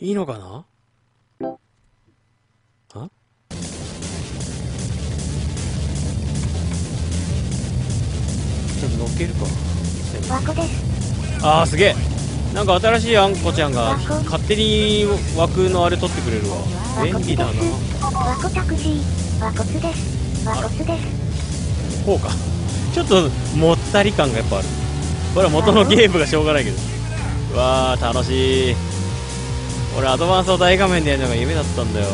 いいのかな？あ？ちょっと乗っけるか。ああすげえ。なんか新しいあんこちゃんが勝手に枠のあれ取ってくれるわ。便利だな。す。わこタクシー。わこつです。わこつです。こうか。ちょっともったり感がやっぱある。これは元のゲームがしょうがないけど。うわー楽しい俺アドバンスを大画面でやるのが夢だったんだよ。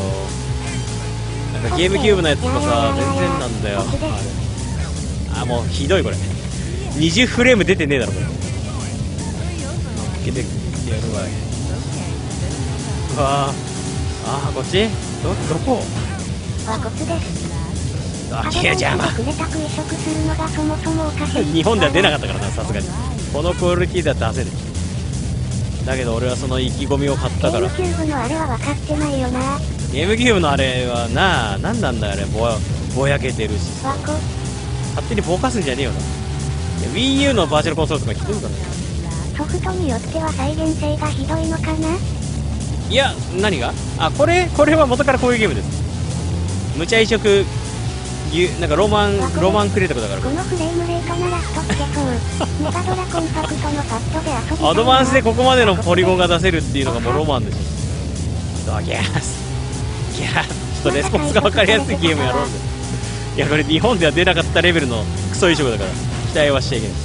なんかゲームキューブのやつとかさ全然なんだよ。あもうひどいこれ。20フレーム出てねえだろこれ。乗っけてやるわ。いうわー。あーこっち？どどこ？わこつです。あキューちゃんはくれたく移植するのがそもそもおかしい。日本では出なかったからなさすがに。このクオリティだと出せるだけど俺はその意気込みを買ったから。ゲームキューブのあれは分かってないよな。ゲームキューブのあれはなあ何なんだよあれぼやぼやけてるし。勝手にぼかすんじゃねえよな。WiiU のバーチャルコンソールとかひどいからねソフトによっては再現性がひどいのかな？いや何が？あこれこれは元からこういうゲームです。無茶移植ゆなんかロマンロマンクレートだから。このフレームレートなら太ってそう。メガドラコンパクトのパッドで遊びアドバンスでここまでのポリゴンが出せるっていうのがもうロマンでしょドギャース。ギャーちょっとレスポンスが分かりやすいゲームやろうぜ。いやこれ日本では出なかったレベルのクソ移植だから。期待はしちゃいけない。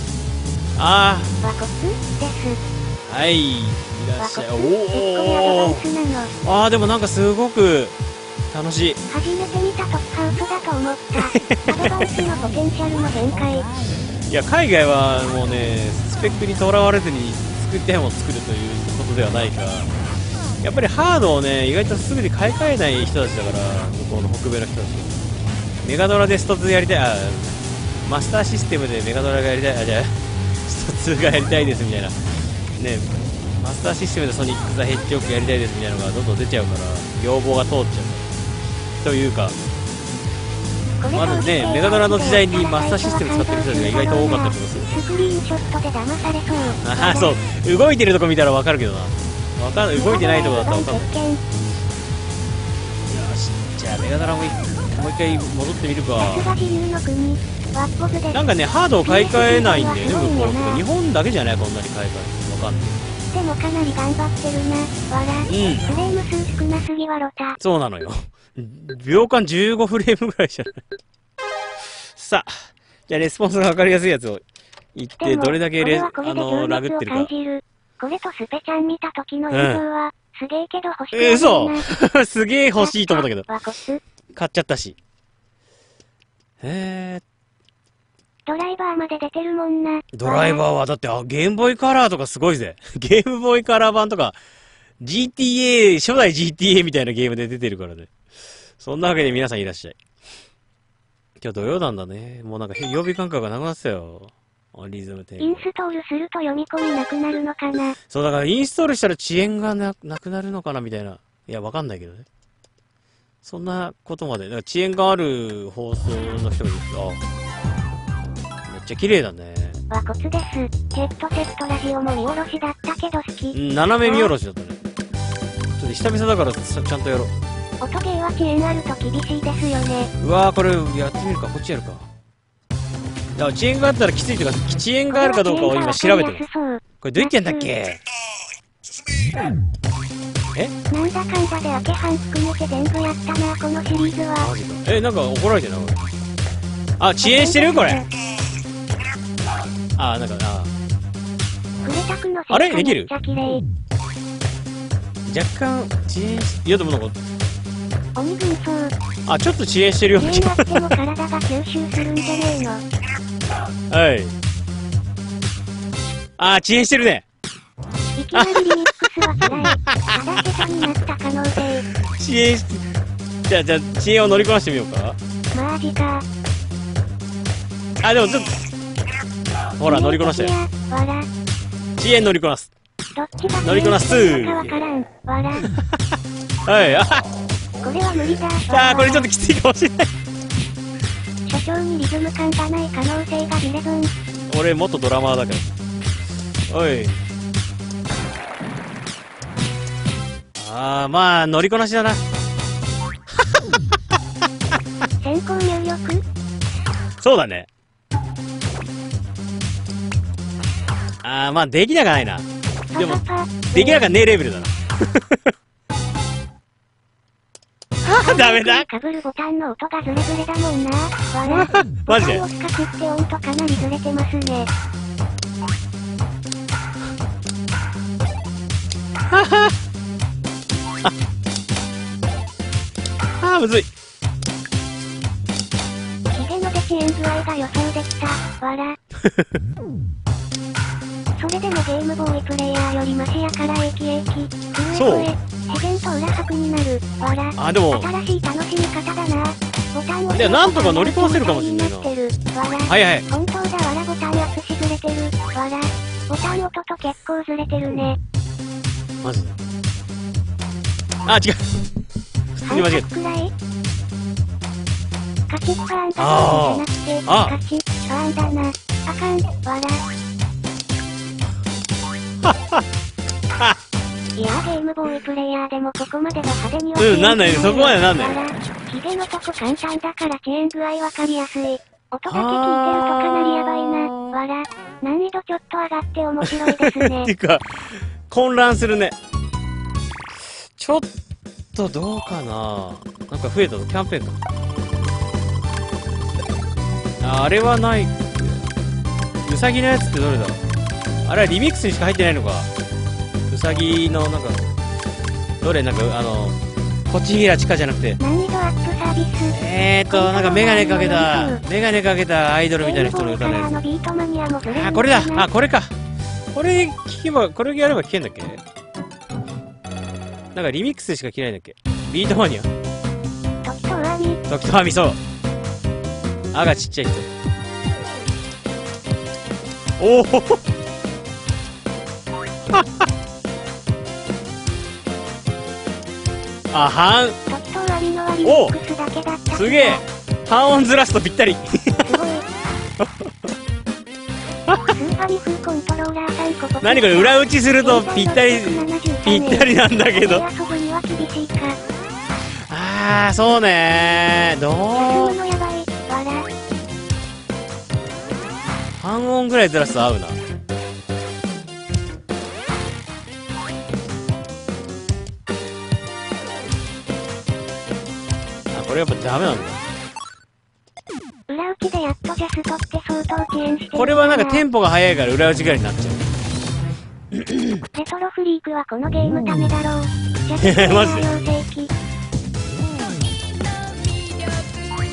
あ。あはい。いら。っしゃい。おおあーでもなんかすごく楽しい初めて見たとハウスだと思った。アドバンスのポテンシャルの限界。いや海外はもうねスペックにとらわれずに作っても作るということではないかやっぱりハードをね意外とすぐに買い替えない人たちだから向こうの北米の人たちメガドラでスト2やりたいあマスターシステムでメガドラがやりたいあじゃあスト2がやりたいですみたいなねマスターシステムでソニック・ザ・ヘッジホークやりたいですみたいなのがどんどん出ちゃうから要望が通っちゃうというかまだねメガドラの時代にマスターシステム使ってる人たちが意外と多かったりとかする。スクリーンショットで騙されそう。ああそう。動いてるとこ見たらわかるけどな。わかん動いてないとこだったらわかんない。よしじゃあメガドラもいもう一回戻ってみるか。なんかねハードを買い替えないんだよね向こうって日本だけじゃないこんなに買い替え。るわかんないでもかなり頑張ってるな。わら。うん。フレーム数少なすぎわろた。そうなのよ秒間15フレームぐらいじゃない。さあじゃあレスポンスが分かりやすいやつを言ってどれだけレあのラグってるか。これとスペちゃん見た時の映像は、すげえけど欲しくえ嘘。な すげえ欲しいと思ったけど。買っちゃったし。へえドライバーまで出てるもんな。ドライバーはだってあゲームボーイカラーとかすごいぜ。ゲームボーイカラー版とか GTA 初代 GTA みたいなゲームで出てるからねそんなわけで皆さんいらっしゃい。今日土曜なんだね。もうなんか曜日感覚がなくなってたよ。あリズムテインストールすると読み込みなくなるのかな。そうだからインストールしたら遅延がななくなるのかなみたいな。いやわかんないけどね。そんなことまで。だから遅延がある放送の人がいる。あめっちゃ綺麗だね。わこつです。ヘッドセットラジオも見下ろしだったけど好き。うん斜め見下ろしだったね。ちょっと久々だからさちゃんとやろう音ゲーは遅延あると厳しいですよね。うわーこれやってみるかこっちやるか。いや遅延があったらきついとか遅延があるかどうかを今調べてる。これどうやっんだっけ？え？なんだかんだで明け半含めて全部やったな、このシリーズは。マジか。えなんか怒られてるなこれあ遅延してる？これ。あなんかあ触れたくのあれ？できる？若干遅延しいやでもなんか鬼軍曹。あちょっと遅延してるような気が遅延あっても体が吸収するんじゃねえの。はいあ遅延してるねいきなりリミックスは辛い。可能性。遅延してじゃあじゃあ遅延を乗りこなしてみようかマジか。あでもちょっとほら乗りこなしたよわら。遅延乗りこなすどっちが乗りこなす。はいあ これは無理だ。あーこれちょっときついかもしれない所長にリズム感がない可能性が十分。俺元ドラマーだからおいああ、まあ、乗りこなしだな。先行入力そうだね。ああ、まあ、できなくはないな。でもできなくはねえレベルだな。あ ダメだかぶるボタンの音がズレズレだもんな。わら。マジでボタンを深くって音とかなりズレてますね。ああ、むずい。ヒゲの出遅延具合が予想できた。わら。それでもゲームボーイプレイヤーよりマシやから駅駅。そう自然と裏拍になる。わら。あ、でも、新しい楽しみ方だな。ボタンをいやなんとか乗りこなせるかもしんないな。はいはい。本当だわらボタン圧しずれてる。わら。ボタン音と結構ずれてるね。マジで。あ、違う。普通に間違えた。くらいカチッパーンだあーじゃなくて、あカチッパーンだな。あかん、わら。いやゲームボーイプレイヤーでもここまでが派手にはうんなんないそこまでなんないヒゲのとこ簡単だから遅延具合わかりやすい。音だけ聞いてるとかなりやばいな。わら。難易度ちょっと上がって面白いです っていね。うか、混乱するね。ちょっとどうかななんか増えたぞ、キャンペーンか。ああれはないうさぎのやつってどれだ？あれはリミックスにしか入ってないのか。うさぎの、なんか、どれなんか、あの、こちひらちかじゃなくて、難易度アップサービス？えーと、なんかメガネかけた、メガネかけたアイドルみたいな人の歌のやつ。あ、これだあ、これかこれ聞けば、これやれば聞けんだっけ？なんかリミックスでしか聞けないんだっけ？ビートマニア？時とアミ。時とあみそう。あがちっちゃい人。おおあ、半、時とアミの割リミックスだけだった。すげえ半音ずらすとぴったり。すごい。何これ裏打ちするとぴったり、ぴったりなんだけど。遊ぶには厳しいか。あ、そうねどう？半音ぐらいずらすと合うな。ダメなんだ。裏打ちでやっとジャストって相当遅延してるこれはなんかテンポが速いから裏打ちぐらいになっちゃう。レトロフリークはこのゲームダメだろう。マジで。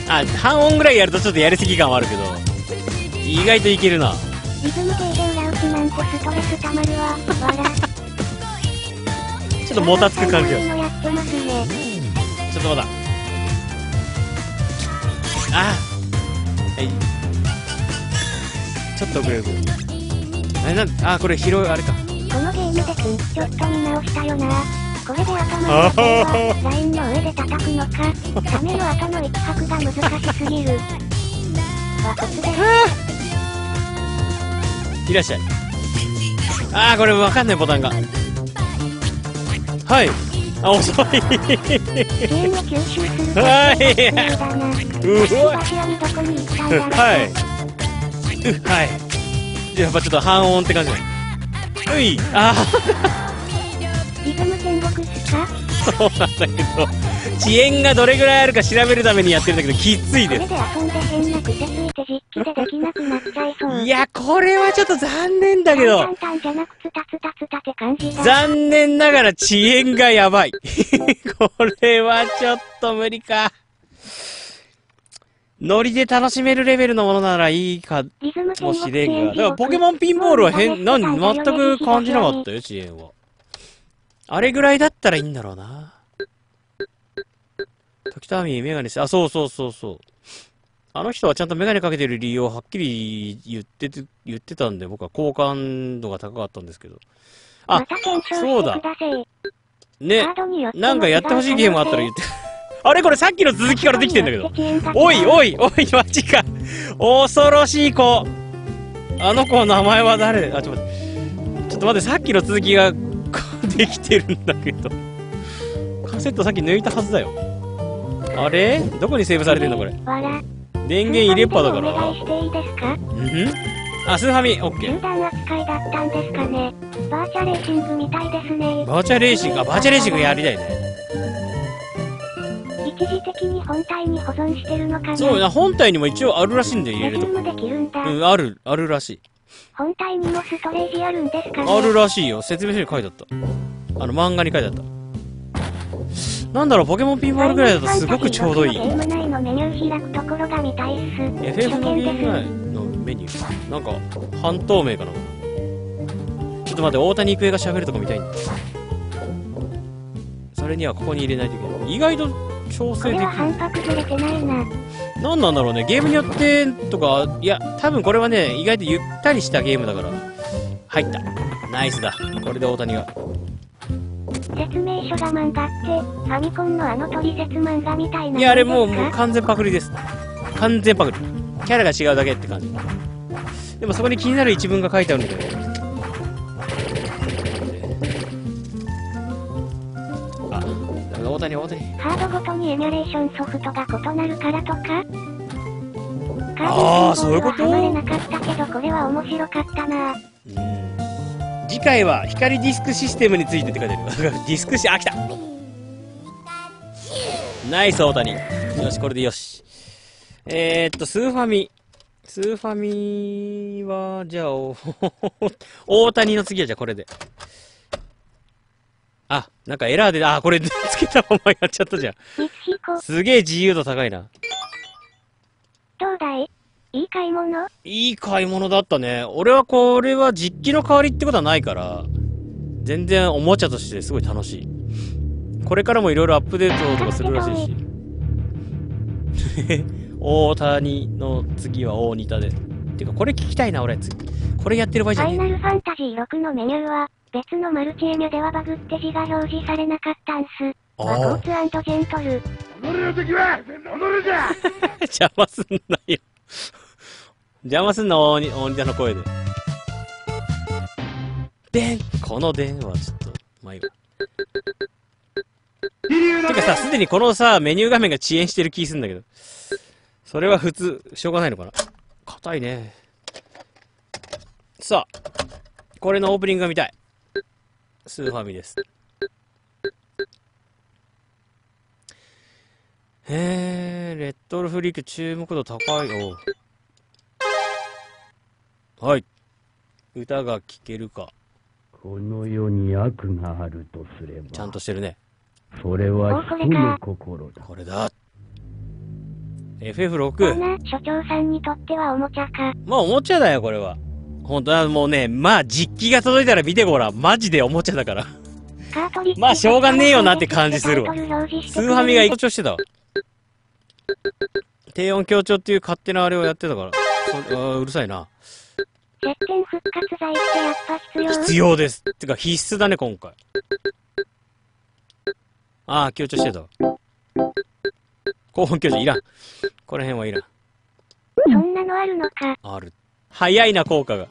あ、半音ぐらいやるとちょっとやりすぎ感はあるけど、意外といけるな。リズムゲーで裏打ちなんてストレスたまるわ。ちょっともたつく感じ。ちょっとまだ。あはい。ちょっと遅れる。あれなんあ、これ拾う、あれか。このゲームでくん、ちょっと見直したよな。これで頭のラインの上で叩くのか。サメの後の一拍が難しすぎる。はコツです。いらっしゃい。あー、これわかんないボタンが。はい。あ、遅い。支援を吸収するはい。うわ。はい。う、はい。やっぱちょっと半音って感じだ。うい。あリズム戦国、そうなんだけど、遅延がどれぐらいあるか調べるためにやってるんだけど、きついでこれで遊んで変な癖ついて実機でできなくなっちゃいそう。す。いや、これはちょっと残念だけどタ、ンタンじゃなくツタツタツタって感じだ。残念ながら遅延がやばい。これはちょっと無理か。ノリで楽しめるレベルのものならいいかも国しれんが。だからポケモンピンボールは変、なん、全く感じなかったよ、遅延は。あれぐらいだったらいいんだろうな。時田民メガネし、あ、そうそうそうそう。あの人はちゃんとメガネかけてる理由をはっきり言ってて、言ってたんで、僕は好感度が高かったんですけど。あそうだ。ね、なんかやってほしいゲームあったら言って。あれこれさっきの続きからできてんだけど。おいおいおい、マジか。恐ろしい子。あの子の名前は誰？あ、ちょっと待って。ちょっと待って、さっきの続きが できてるんだけど。カセットさっき抜いたはずだよ。あれ？どこにセーブされてんのこれ？電源入れっぱだから。お願いしていいですかうんあ、スーファミ、オッケー。集団扱いだったんですかね。バーチャレーシングみたいですね。バーチャレーシング、あ、バーチャレーシングやりたいね。一時的に本体に保存してるのかなそうな、本体にも一応あるらしいんだよ、入れるとレジュームできるんだ。うん、ある、あるらしい。本体にもストレージあるんですかねあるらしいよ。説明書に書いてあった。あの、漫画に書いてあった。なんだろう、ポケモンピンボールぐらいだとすごくちょうどいいゲ。ーム内のメニュー開くところが見たいっす。FF のゲーム内のメニューなんか、半透明かな？ちょっと待って、大谷育英が喋るとこ見たいんだ。それにはここに入れないといけない。意外と調整できる。ずれてないな。なんなんだろうね、ゲームによってとか、いや、多分これはね、意外とゆったりしたゲームだから。入った。ナイスだ。これで大谷が。説明書が漫画って、ファミコンのあの取説漫画みたいないや、あれもう、もう完全パクリです。完全パクリ。キャラが違うだけって感じ。でもそこに気になる一文が書いてあるんだよ。あ、ダメだ、大谷、大谷。ハードごとにエミュレーションソフトが異なるからとか？あーそういうこと？はハマれなかったけどこれは面白かったなうん次回は光ディスクシステムについてって書いてある。ディスクシ、あ、来たナイス大谷。よし、これでよし。えー、っと、スーファミ。スーファミは、じゃあ、お 大谷の次はじゃあこれで。あ、なんかエラーで、あ、これ つけたままやっちゃったじゃん。すげえ自由度高いな。どうだい？いい買い物？いい買い物だったね。俺はこれは実機の代わりってことはないから、全然おもちゃとしてすごい楽しい。これからもいろいろアップデートとかするらしいし。大谷の次は大仁田です。てか、これ聞きたいな、俺。次これやってる場合じゃねファイナルファンタジー6のメニューは別のマルチエミュではバグって字が表示されなかったんすえ。マコーツジェントル 邪魔すんなよ。邪魔すんな、大仁大仁田の声で。でんこの電話、ちょっと、まあいいわ。てかさ、すでにこのさ、メニュー画面が遅延してる気するんだけど。それは普通、しょうがないのかな硬いね。さあ、これのオープニングが見たい。スーファミです。へえ、レッドルフリーク注目度高い。おうはい。歌が聴けるか。この世に悪があるとすれば、ちゃんとしてるね。それは人の心だ。これだ。そ FF6。んな所長さんにとってはおもちゃかまあ、おもちゃだよ、これは。ほんと、あもうね、まあ、実機が届いたら見てごらん。マジでおもちゃだから。カートリッジまあしょうがねえよなって感じするわスーくれるファミが強調してたわ。低音強調っていう勝手なあれをやってたから。うるさいな。石鹸復活剤ってやっぱ必要？必要です。てか必須だね、今回。ああ、強調してたわ。高音強調いらん。この辺はいらん。そんなのあるのかある。早いな、効果が。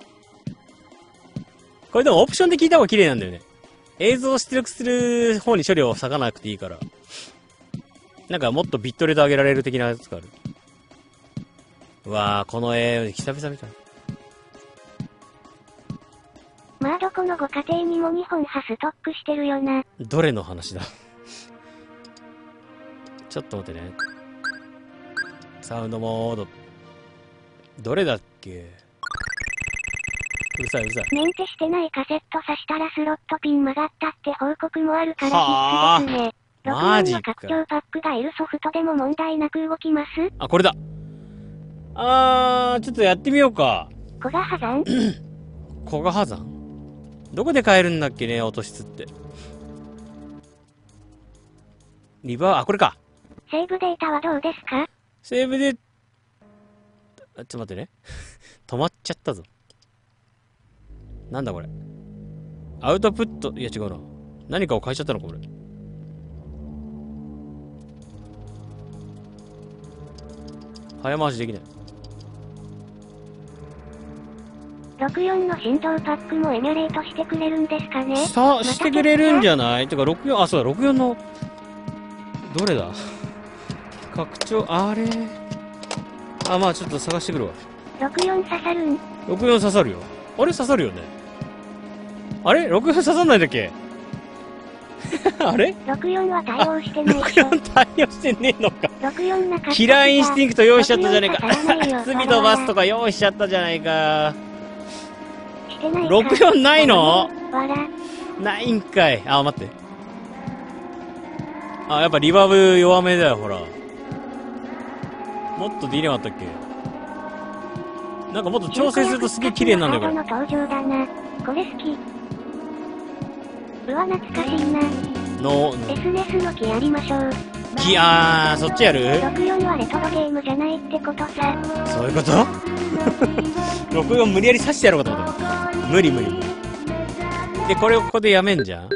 これでもオプションで聞いた方が綺麗なんだよね。映像を出力する方に処理を割かなくていいから。なんかもっとビットレート上げられる的なやつがある。うわー、この絵、久々見た。まあどこのご家庭にも2本刃ストックしてるよなどれの話だ？ちょっと待ってね。サウンドモード。どれだっけ？うるさいうるさい。メンテしてないカセット挿したらスロットピン曲がったって報告もあるかはあら必須ですね。マジか64の拡張パックがいるソフトでも問題なく動きますあ、これだ。あー、ちょっとやってみようか。古賀破山？古賀破山？どこで買えるんだっけね、音質って。リバー、あ、これか。セーブデータはどうですか？セーブで、あちょっと待ってね。止まっちゃったぞ。なんだこれ。アウトプット、いや違うな。何かを変えちゃったのか、これ。早回しできない。64の振動パックもエミュレートしてくれるんですかねさ、してくれるんじゃない？てか、64、あ、そうだ、64のどれだ？拡張、あれ？あ、まあちょっと探してくるわ。64刺さるん。64刺さるよ。あれ刺さるよね。あれ ?64 刺さんないんだっけ？あれ？64は対応してないっしょ。?64 対応してねえのか。64なかったキラーインスティンクト用意しちゃったじゃねえか64刺さらないよ。罪とバスとか用意しちゃったじゃないか。してないか。64ないの。ないんかい。あ、待って。あ、やっぱリバーブ弱めだよ、ほら。もっとできなかったっけ？なんかもっと調整するとすげえ綺麗になるんだよ、これ。カードの登場だな。これ好き。うわ、懐かしいな。の、SNES の木やりましょう。き、あー、そっちやる？64はレトロゲームじゃないってことさ。そういうこと ?64 無理やり刺してやろうかと思った。無理無理無理。で、これをここでやめんじゃん？こ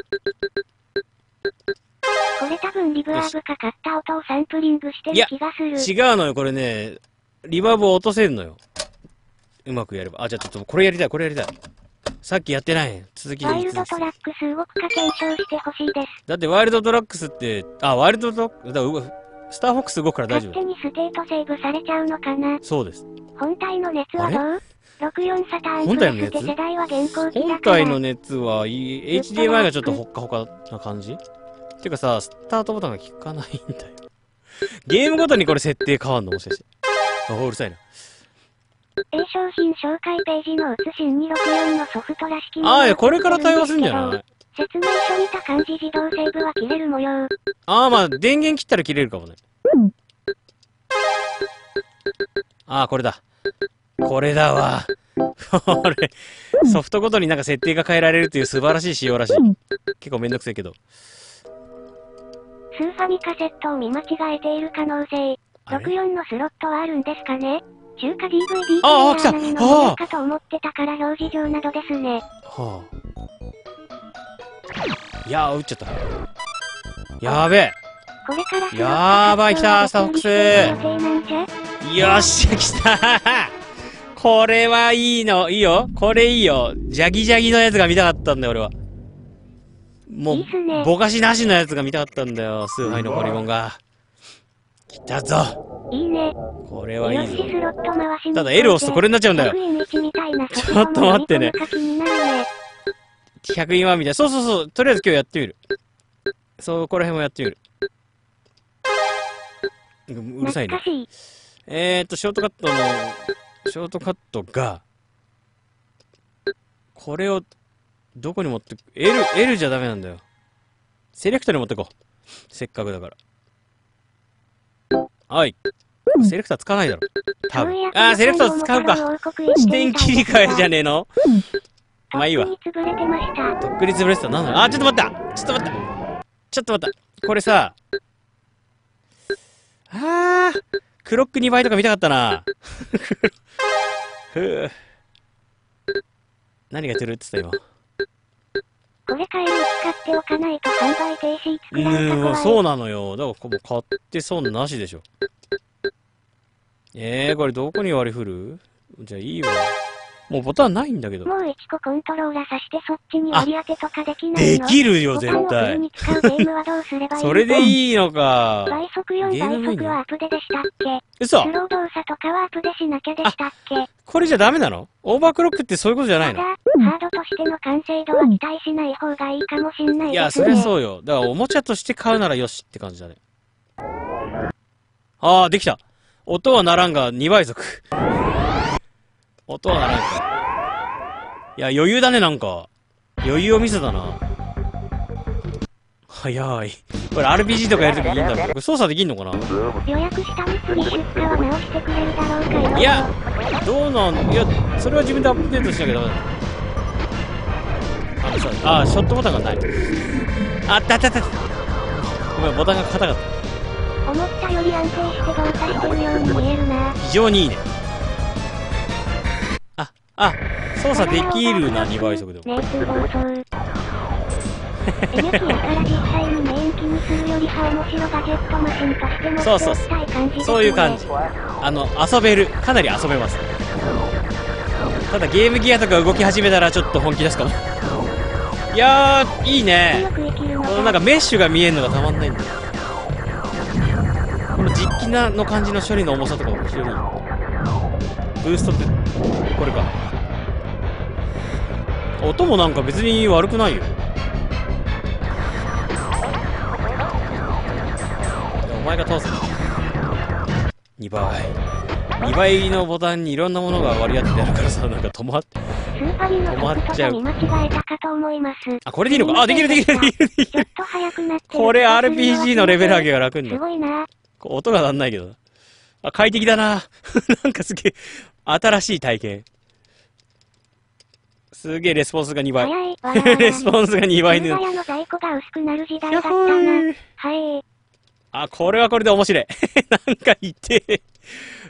れ多分リブアーブかかった音をサンプリングしてる気がする。違うのよ、これね。リバーブを落とせるのよ。うまくやれば。あ、じゃあちょっとこれやりたい、これやりたい。さっきやってない。続きでワイルドトラックス動くか検証してほしいです。だってワイルドトラックスって、あ、ワイルドトラックス、だスターフォックス動くから大丈夫。勝手にステートセーブされちゃうのかな？そうです。本体の熱はどう ?64 サターン本体の熱？世代は現行機本だから。体の熱はいい、HDMI がちょっとほっかほかな感じ？てかさ、スタートボタンが効かないんだよ。ゲームごとにこれ設定変わんの？もしかして。あ、うるさいな。A 商品紹介ページの写真264のソフトらしきああ、これから対応するんじゃない？説明書見た感じ自動セーブは切れる模様。ああ、まあ、電源切ったら切れるかもね。ああ、これだ。これだわ。これ、ソフトごとになんか設定が変えられるという素晴らしい仕様らしい。結構めんどくせえけど。スーファミカセットを見間違えている可能性。あれ？64のスロットはあるんですかね？中華 DVD ああ来たああにかと思ってたから表示上などですね。はあ。いやー、撃っちゃった。やべえ。これからやばい来たスターフォックスよっしゃ、来たこれはいいの。いいよ。これいいよ。ジャギジャギのやつが見たかったんだよ、俺は。もいいっすねう、ぼかしなしのやつが見たかったんだよ、スーハイのポリゴンが。来たぞ。いいね。これはいいぞただ L 押すとこれになっちゃうんだよ100円1みたいなちょっと待ってねソフトも飲み込むか気になるね100円はみたいな。そうそうそう。とりあえず今日やってみる。そこら辺もやってみる。うるさいね。えーっと、ショートカットの、ショートカットが、これを、どこに持ってく、L、L じゃダメなんだよ。セレクトに持ってこう。せっかくだから。はい。セレクター使わないだろ。多分。あー、セレクター使うか。視点切り替えじゃねえの？まあいいわとっくり潰れてた。なんだ？あー、ちょっと待ったちょっと待ったちょっと待ったこれさ、あー、クロック2倍とか見たかったな。ふぅ。何がトゥルって言った今？これ買える使っておかないと販売停止いつうくらかーん、怖い。そうなのよ。だからこれ買って損なしでしょ。えー、これどこに割り振る？じゃあいいわ。もうボタンないんだけど。もう1個コントローラーさしてそっちに割り当てとかできないでのきるよ、絶対。に使うゲームはどうすればいいの？それでいいのか。倍速4ゲームメイン倍速はアップデでしたっけ？嘘スロー動作とかはアップデしなきゃでしたっけ？これじゃダメなの？オーバークロックってそういうことじゃないの？ハードとしての完成度は期待しない方がいいかもしんないね。いや、そりゃそうよ。だからおもちゃとして買うならよしって感じだね。ああ、できた。音はならんが2倍速。音はならんか。いや、余裕だね、なんか。余裕を見せたな。早い。これ RPG とかやるときいいんだろう。これ操作できんのかな？予約した出荷は直してくれるだろうかよ。いや、どうなん？いや、それは自分でアップデートしなきゃダメだ。あのさ、あ、ショットボタンがない。あったあったあった。ごめん、ボタンが硬かった。思ったより安定して動作してるように見えるな。非常にいいね。あ、あ、操作できるな、2倍速でも。ネイツ暴走。エネキやから実際にメイン気にするよりは面白ガジェットマシンとしてもそうそうしておきたい感じですね。そういう感じ。あの、遊べる。かなり遊べます。ただゲームギアとか動き始めたらちょっと本気出すかも。いやー、いいね。このなんがかメッシュが見えるのがたまんないんだよ。実機なの感じの処理の重さとかも非常にいいブーストってこれか。音もなんか別に悪くないよ。お前が倒せ。2倍。2倍のボタンにいろんなものが割り当ててあるからさなんか止まってスーパビの止まっちゃう。速度が見間違えたかと思います。あこれでいいのか？あできるできるできるできる。これ RPG のレベル上げが楽になするごいな。音がなんないけど。あ快適だな。なんかすげえ新しい体験。すげえレスポンスが2倍。レスポンスが2倍にスーパ屋の在庫が薄くなる時代だったな。ー。はい。あこれはこれで面白い。なんか言って。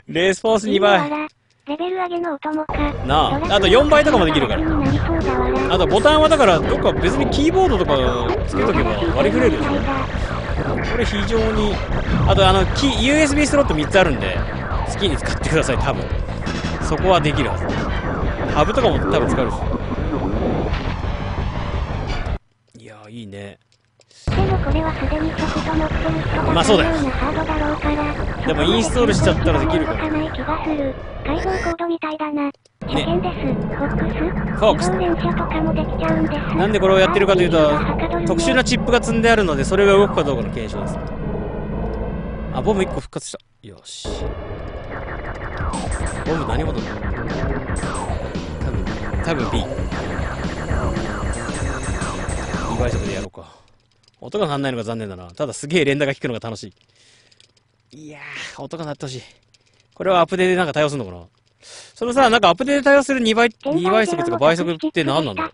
レスポンス2いいわ倍らレベル上げのお供か。なあ。あと4倍とかもできるから。あとボタンはだからどっか別にキーボードとかつけとけば割り振れるでしょ。これ非常にあとあのキ USB スロット3つあるんで好きに使ってください多分そこはできるはずハブとかも多分使えるしいやーいいねでもこれはすでにソフト持ってる人がまあそうだよ。でもインストールしちゃったらできるからない気がする。コードみたいだな。です。フォックス？フォックスとかもできちゃうんです。なんでこれをやってるかというと特殊なチップが積んであるのでそれが動くかどうかの検証ですあボム1個復活したよしボム何事多分多分 B 2倍速でやろうか。音が鳴んないのが残念だな。ただすげえ連打が効くのが楽しい。いやー音が鳴ってほしい。これはアップデートでなんか対応するのかな。そのさなんかアップデートで対応する2倍2倍速とか倍速って何なんだろう？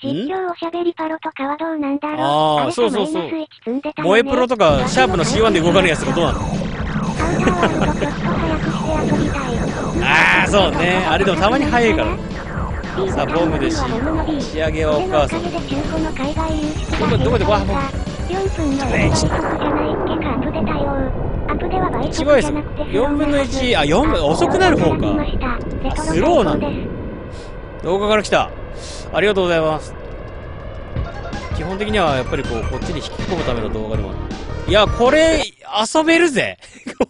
実況おしゃべりパロとかはどうなん？だろうあーれそうそうそう。マイナス1積んでたよね。萌えプロとかシャープの C1 で動かないやつとかどうなの？ああそう。ね。あれでもたまに早いからさあボムでし仕上げはお母さんどこどこでわあもう。4分の倍速じゃないっけかアップで対応アップでは倍1速倍速じゃなくて4分の1あ4分遅くなる方かスローなんだ動画から来たありがとう。ございます基本的にはやっぱりこう。こっちに引き込むための動画でもあるいやこれ遊べるぜ。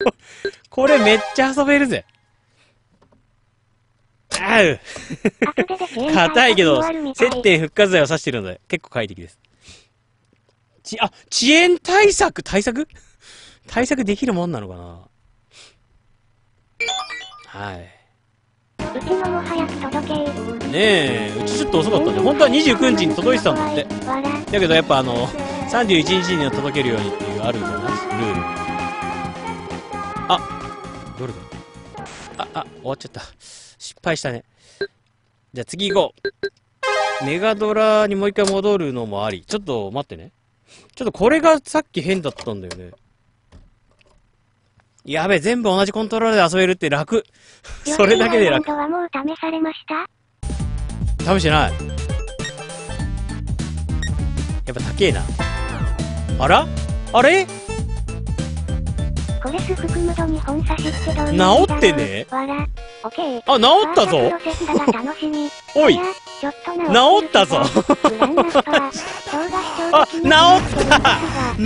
これめっちゃ遊べるぜ。あう。硬いけど接点復活剤を指しているので結構快適です。ちあ遅延対策？対策？対策できるもんなのかな？はい。うちのも早く届けねえうちちょっと遅かったんで本当は29日に届いてたんだって。だけどやっぱあの31日には届けるようにっていうあるんじゃない？ルール。あどれだ？ああ終わっちゃった。失敗したね。じゃあ次行こう。メガドラにもう一回戻るのもあり。ちょっと待ってね。ちょっとこれがさっき変だったんだよね。やべえ全部同じコントローラーで遊べるって楽。それだけで楽。はもう試されました？試してない。やっぱ高えなあら？あれ？これス含む度に本差しってどういう治ってね？わらオッケーあ治ったぞ。お い。やちょっと治治ったぞ。あ治った治っ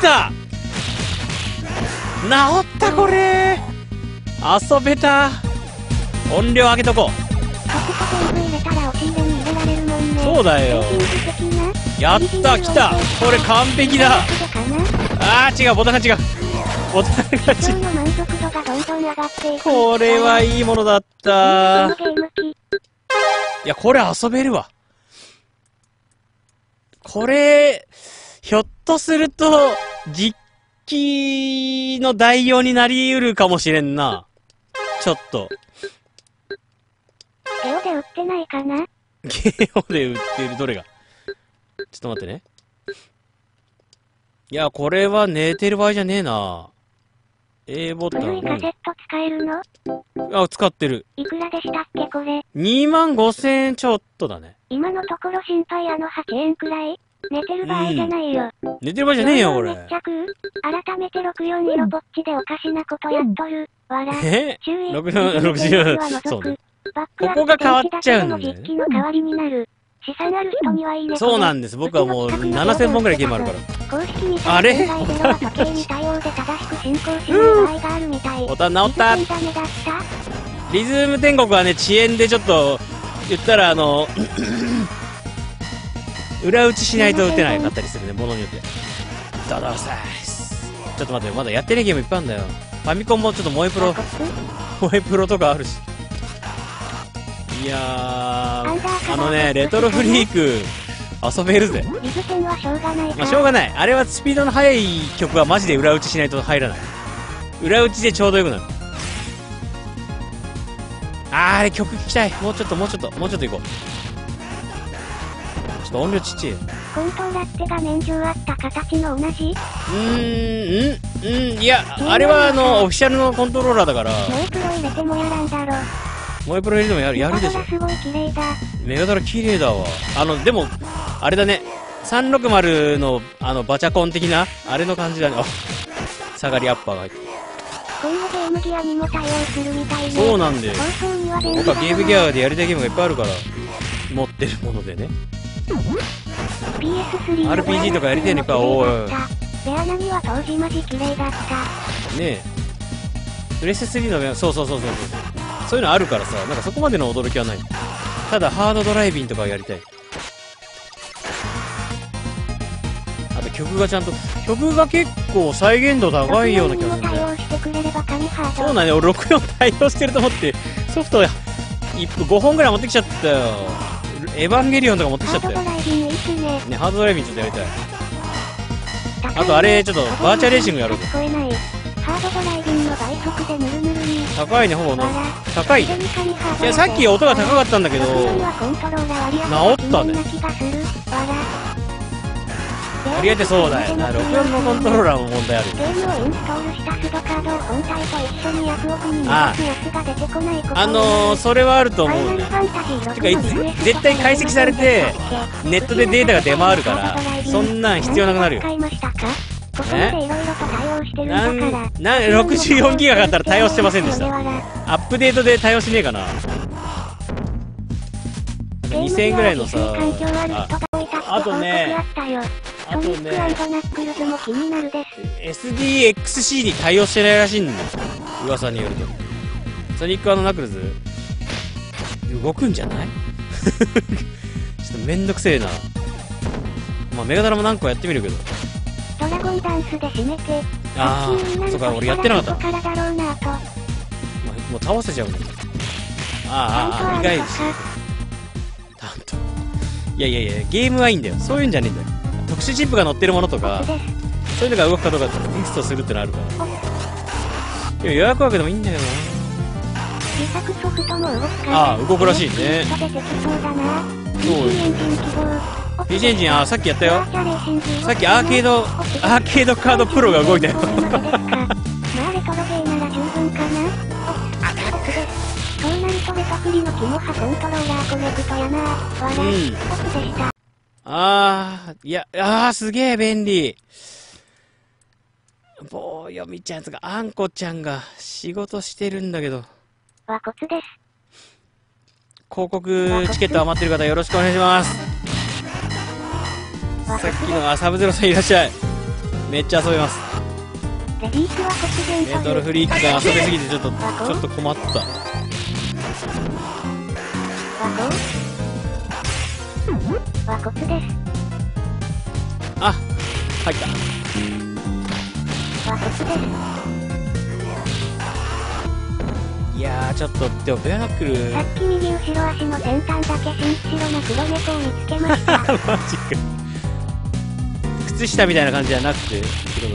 た。治ったこれ。遊べた。音量上げとこう。そうだよやった来た。これ完璧だ。あー違うボタンが違う。ボタンが違う。これはいいものだった。いやこれ遊べるわ。これひょっとすると実機の代用になりうるかもしれんな。ちょっと。ゲオで売ってないかな？ゲオで売ってるどれが？ちょっと待ってね。いやこれは寝てる場合じゃねえな。A ボタン。古いカセット使えるの？うん。あ使ってる。いくらでしたっけこれ？2万5千円ちょっとだね。今のところ心配あの8円くらい？寝てる場合じゃないよ。寝てる場合じゃねえよこれ。めっちゃ改めて64色ぼっちでおかしなことやっとる。わら。え？注意。64 64そうね。ここが変わっちゃうんだよね。電池だけでも実機の代わりになる。資産ある人にはいいね。そうなんです。僕はもう7000本ぐらいゲームあるから。公式時計に対応で正しく進行しない場合があるみたい。ボタン直ったリズム天国はね、遅延でちょっと、言ったらあの、裏打ちしないと打てないかったりするね、ものによって。ダダサイス。ちょっと待って、まだやってねえゲームいっぱいあるんだよ。ファミコンもちょっと萌えプロ、萌えプロとかあるし。いやー、あのね、レトロフリーク、遊べるぜ。リズ戦はしょうがないか。まあ、しょうがない。あれはスピードの速い曲はマジで裏打ちしないと入らない。裏打ちでちょうどよくなる。あー、あれ曲聴きたい。もうちょっと、もうちょっと、もうちょっと行こう。ちょっと音量ちっちゃい。うコントラって画面上あった形の同じ？ーん、ん、うん、いや、あれはあの、オフィシャルのコントローラーだから、ノープロ入れてもやらんだろ。モエプロ入れてもやる、やるでしょメ。ガドラすごい綺麗だ。メガドラ綺麗だわ。あの、でも、あれだね。360の、あの、バチャコン的な、あれの感じだね。あ、下がりアッパーが入ってる。今後ゲームギアにも対応するみたいね。そうなんで。僕はゲームギアでやりたいゲームがいっぱいあるから、持ってるものでね。PS3 の RPG とかやりてえのかおいベアナミは当時マジ綺麗だった。ねえ。プレステ3のね、そうそうそうそうそう。そういうのあるからさ、なんかそこまでの驚きはない。ただ、ハードドライビンとかはやりたい。あと曲がちゃんと、曲が結構再現度高いような気がする64にもね。対応してくれれば神ハード。そうなんだよ、俺64対応してると思って、ソフト1 5本ぐらい持ってきちゃったよ。エヴァンゲリオンとか持ってきちゃったよ。ハードドライビングいいっすね。ね、ハードドライビンちょっとやりたい。あとあれちょっとバーチャルレーシングやろうぜ聞こえない。ハードドライビングの倍速でぬるぬるに。高いね、ほぼのわ。ら。高い。いや、さっき音が高かったんだけど、64はコントローラー割合治ったねな気がする。わら。割り当てそうだよな。64のコントローラーも問題ある。ゲームをインストールしたスドカードを本体と一緒にヤフオクにあああのー、それはあると思うね。てかいつ絶対解析されてネットでデータが出回るからそんなん必要なくなるよここまでいろいろと対応してるんだ。から。なん64ギガがあったら対応してませんでした。アップデートで対応しねえかな。2000円ぐらいのさああとねあとねナックルズも気になるです。SDXC に対応してないらしいんだよ。噂によると。ソニックナックルズ？動くんじゃない？ちょっとめんどくせえな。まあメガドラも何個やってみるけどドラゴンダンスで締めて。あーそうか俺やってなかったからだろうなと。まあもう倒せちゃうんだああああ意外です担当いやいやいやゲームはいいんだよそういうんじゃねえんだよ特殊チップが乗ってるものとか。そういうのが動くかどうかってテストするってのあるからいや予約枠でもいいんだけどな自作ソフトも動くから。ああ動くらしいね。そう PC エンジンあさっきやったよ。さっきアーケードアーケードカードプロが動いたよ。うなるとベトフリのキモハコントローラーコネクトやなわら、うん。奥でした。あーいやあーすげえ便利。棒読みちゃんやつがあんこちゃんが仕事してるんだけど。和骨です。広告チケット余ってる方よろしくお願いします。和さっきのあサブゼロさんいらっしゃい。めっちゃ遊べます。メトロフリークが遊びすぎてちょっとちょっと困った。あ入った。いやーちょっとでもベアナックル。さっき右後ろ足の先端だけ真っ白な黒猫を見つけました。マジか靴下みたいな感じじゃなくて。ってことね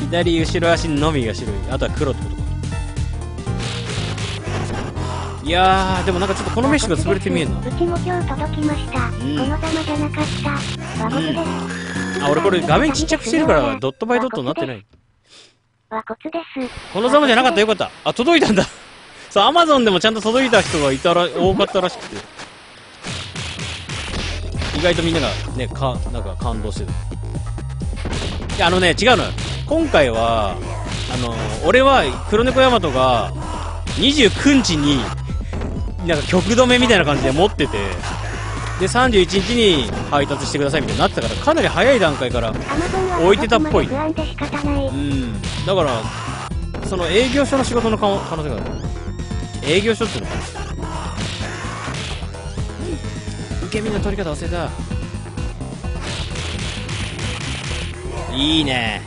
左後ろ足のみが白い。あとは黒ってことか。いやーでもなんかちょっとこのメッシュが潰れて見えんな。うちも今日届きました。ん。このざまじゃなかった。和骨です。あ俺これ画面ちっちゃくしてるからドットバイドットになってない。和骨です。このざまじゃなかった。よかった。あ届いたんだ。そうアマゾンでもちゃんと届いた人がいたら多かったらしくて意外とみんながねかなんか感動してる。いやあのね違うのよ。今回はあの俺は黒猫ヤマトが29日になんか曲止めみたいな感じで持っててで31日に配達してくださいみたいになってたからかなり早い段階から置いてたっぽい。うん。だからその営業所の仕事の可可能性がある。営業所っていうのかな。受け身の取り方忘れた。いいね。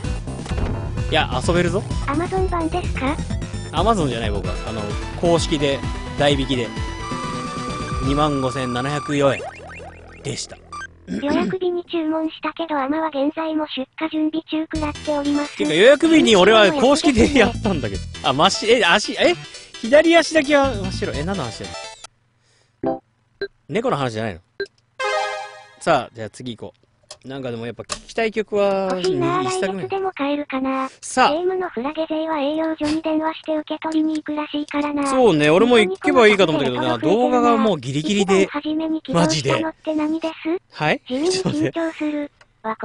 いや遊べるぞ。アマゾン版ですか？アマゾンじゃない僕は。あの公式で代引きで。2万5704円。でした。予約日に注文したけどアマは現在も出荷準備中くらっております。てか予約日に俺は公式でやったんだけど。あ真っ白え足え？左足だけは真っ白。え何の話だよ。猫の話じゃないの？さあじゃあ次行こう。なんかでもやっぱ聞きたい曲は欲しいな一作目来月でも買えるかな。さゲームのフラゲ勢は営業所に電話して受け取りに行くらしいからな。あそうね俺も行けばいいかと思ったけどな。動画がもうギリギリで一番初めに起動したのって何です？はい？地味にちょっ緊張する。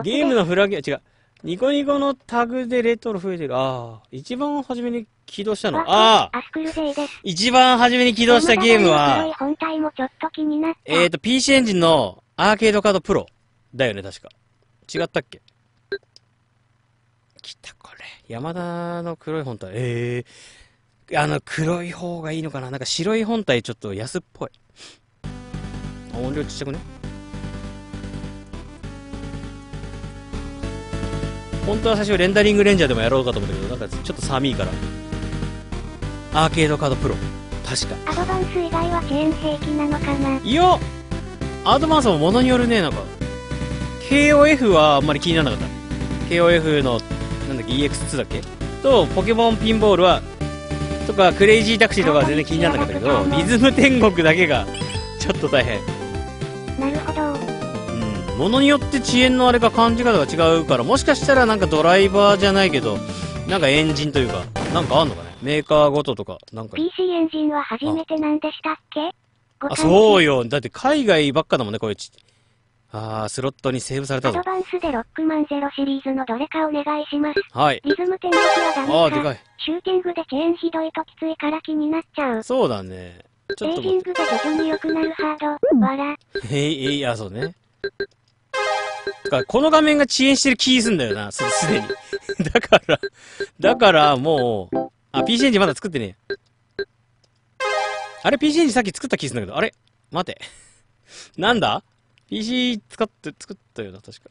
ゲームのフラゲ違う。ニコニコのタグでレトロ増えてる。ああ一番初めに起動したの。わああ。アスクル勢です。一番初めに起動したゲームは。本体もちょっと気になった。えーと PC エンジンのアーケードカードプロ。だよね確か。違ったっけ？来たこれ。山田の黒い本体。ええあの黒い方がいいのかな？なんか白い本体ちょっと安っぽい。あ音量ちっちゃくね？本当は最初レンダリングレンジャーでもやろうかと思ったけどなんかちょっと寒いから。アーケードカードプロ。確か。アドバンス以外はチェーン兵器なのかな？いやアドバンスもものによるねなんか。KOF はあんまり気にならなかった。KOF のなんだっけ EX2 だっけ？とポケモンピンボールはとかクレイジータクシーとかは全然気にならなかったけどリズム天国だけがちょっと大変。なるほど。うん。ものによって遅延のあれが感じ方が違うからもしかしたらなんかドライバーじゃないけどなんかエンジンというかなんかあんのかね？メーカーごととかなんか。PC エンジンは初めてなんでしたっけ？あそうよ。よだって海外ばっかだもんねこういうちあースロットにセーブされたぞアドバンスでロックマンゼロシリーズのどれかお願いします。はいリズム天国はダメかあーでかいシューティングでチェーンひどいときついから気になっちゃう。そうだね。ちょっエイと待って。ジングで徐々に良くなるハード。わら。えい、えい、あ、そうね。この画面が遅延してる気すんだよな、す、すでに。だから、だからもう、あ、PC エンジンまだ作ってねえ。あれ ?PC エンジンさっき作った気すんだけど、あれ待て。なんだ ?PC 使って、作ったよな、確か。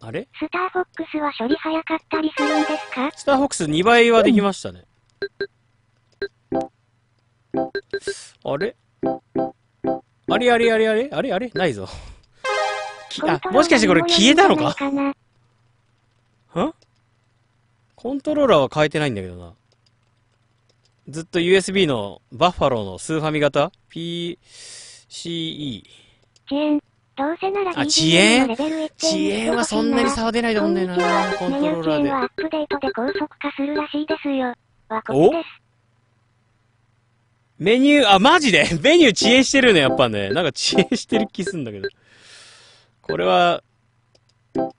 あれ？スターフォックスは処理早かったりするんですか？スターフォックス2倍はできましたね。あれ？あれあれあれあれ？あれあれ？ないぞ。きあ、もしかしてこれ消えたのか？ん？コントローラーは変えてないんだけどな。ずっと USB のバッファローのスーファミ型 ?PCE。遅延。どうせならあ遅延のレベル1遅延はそんなに差は出ないと思うんだよな、コントローラーで。はアップデートで高速化するらしいですよ。わこです。メニュー、あ、マジで？メニュー遅延してるね、やっぱね。なんか遅延してる気すんだけど。これは、こ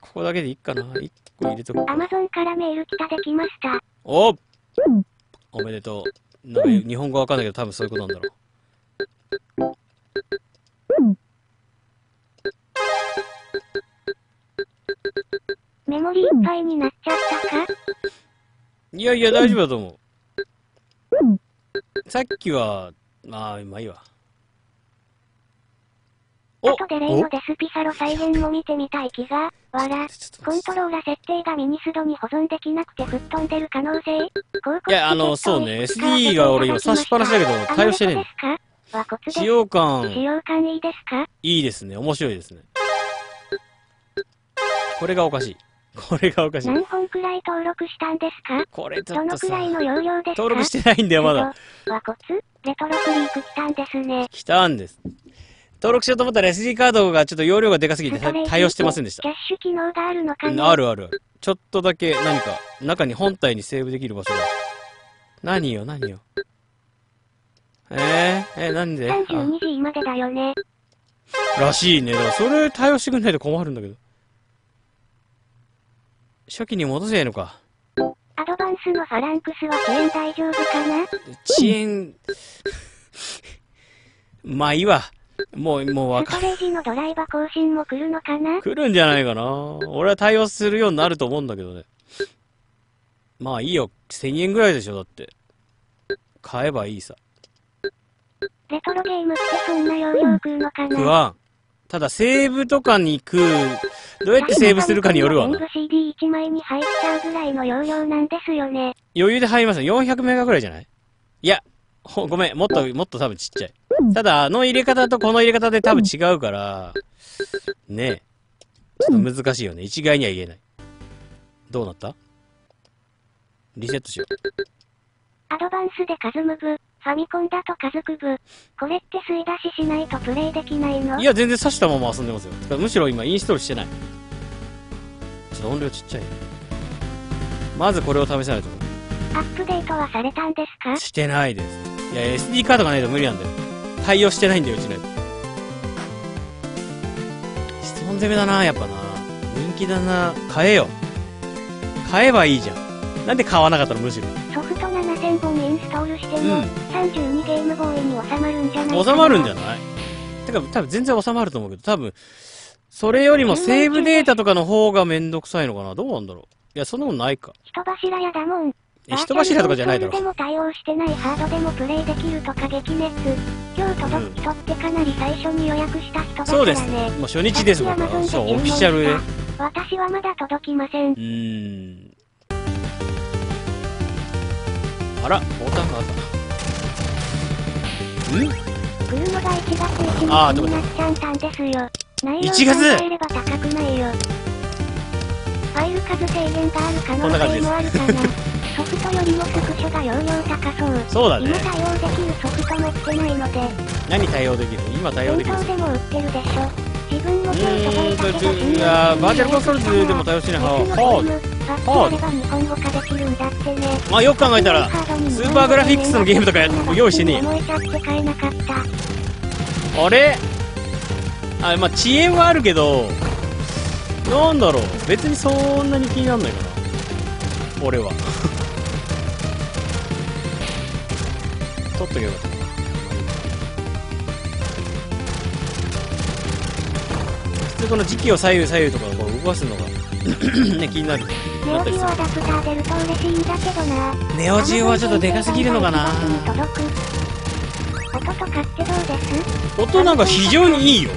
こだけでいいかな。1個入れとくか。アマゾンからメール来たできました。おおめでとう。なんか日本語わかんないけど多分そういうことなんだろう。メモリーいっぱいになっちゃったか？いやいや、大丈夫だと思う。さっきは、まあ、まあいいわ。おあとで例のデスピサロ再現も見てみたい気が、わら。コントローラ設定がミニスドに保存できなくて吹っ飛んでる可能性いやあのそうね SD が俺今差しっぱなしだけど対応してねえの。使用感使用感いいですかいいですね。面白いですね。これがおかしい。これがおかしい。何本くらい登録したんですかこれちょっとさどのくら、いの容量ですか登録してないんだよ、まだ。けどわこつレトロフリーク来たんですね。来たんです。登録しようと思ったら SD カードがちょっと容量がでかすぎて対応してませんでしたキ。ャッシュ機能があるのかうんなあるある。ちょっとだけ何か、中に本体にセーブできる場所が。何よ、何よ。えー、えなんで？あ32時までだよね。らしいね。だからそれ対応してくんないと困るんだけど。初期に戻せばいいのか。アドバンスのファランクスは遅延大丈夫かな？遅延、まあいいわ。もう、もうわかストレージのドライバー更新も来るのかな？来るんじゃないかな。俺は対応するようになると思うんだけどね。まあいいよ。1000円ぐらいでしょ、だって。買えばいいさ。レトロゲームってそんな容量食うのかな？食わん。ただ、セーブとかに食う、どうやってセーブするかによるわな。全部 CD1 枚に入っちゃうぐらいの容量なんですよね。余裕で入りますよ。400メガぐらいじゃない？いや、ほごめん。もっと、もっと多分ちっちゃい。ただ、あの入れ方とこの入れ方で多分違うから、ねえ。ちょっと難しいよね。一概には言えない。どうなった？リセットしよう。アドバンスで数ムブ、ファミコンだと数クブ。これって吸い出ししないとプレイできないの？いや、全然挿したまま遊んでますよ。むしろ今インストールしてない。ちょっと音量ちっちゃい。まずこれを試さないと。アップデートはされたんですか？してないです。いや、SD カードがないと無理なんだよ。対応してないんだよ、うちの。質問攻めだな、やっぱな。人気だな。買えよ。買えばいいじゃん。なんで買わなかったの、むしろ。ソフト7000本インストールしても、うん32ゲームボーイに収まるんじゃない？収まるんじゃない？てか、多分全然収まると思うけど、多分、それよりもセーブデータとかの方がめんどくさいのかな？どうなんだろう？いや、そんなことないか。人柱やだもん。え、人柱とかじゃないだろでも対応してないハードでもプレイできるとか激熱。今日届く人ってかなり最初に予約した人だからね。そうです。もう初日です、僕は。そう、オフィシャルで。う私はまだ届きません。ーん。あら、ボタンがあった。ん来るのが1月1あー日になっちゃったんですよ。内容1月考えれば高くないよ。ファイル数制限がある可能性もあるかな。ソフトよりもスクショが容量高そう。そうだね今。対応できるソフト持ってないので、何対応できる今対応できるでも売ってるでしょ。自分も今日届いたけどうーんいやーバーチャルコンソールでも対応してないは別のゲームパッとやれば日本語化できるんだってね。まあよく考えたら、スーパーグラフィックスのゲームとかや用意してね。あれ？あ、まあ遅延はあるけど、なんだろう。別にそんなに気になんないかな。俺は。取っとけばよかった。普通この時期を左右左右とかこう動かすのが ね、気になる。ネオジオアダプター出ると嬉しいんだけどな。ネオジオはちょっとでかすぎるのかな音とかってどうです？音なんか非常にいいよ。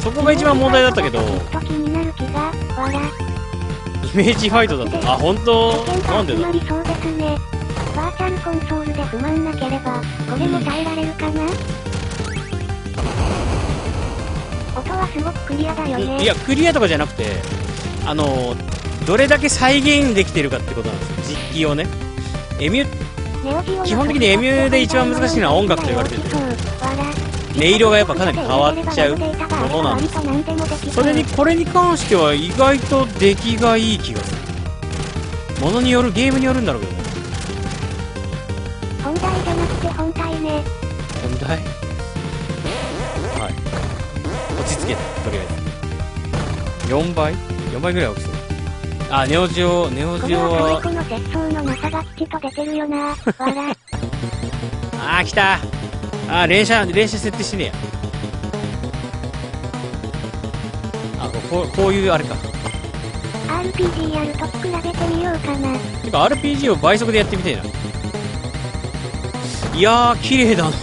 そこが一番問題だったけど、イきっと気になる気が、わら。メージファイトだった。あ、本当？なんでだ？コンソールで不満なければ、これも耐えられるかな？音はすごくクリアだよね。いや、クリアとかじゃなくて、あの、どれだけ再現できてるかってことなんですよ。実機をね。エミュ、基本的にエミュで一番難しいのは音楽と言われてるそうわら音色がやっぱかなり変わっちゃうものなんですそれに、これに関しては意外と出来がいい気がする。ものによる、ゲームによるんだろうけどね。4倍 ?4 倍ぐらい大きそう。あ、ネオジオ、ネオジオはは可愛い、子の節操のなさが吉と出てるよな。わら。あー、来たあー、連射、連射設定しねえや。あ、こう、こういうあれか。RPG やると比べてみようかな。てか RPG を倍速でやってみたいな。いやー、綺麗だな。